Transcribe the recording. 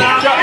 Stop.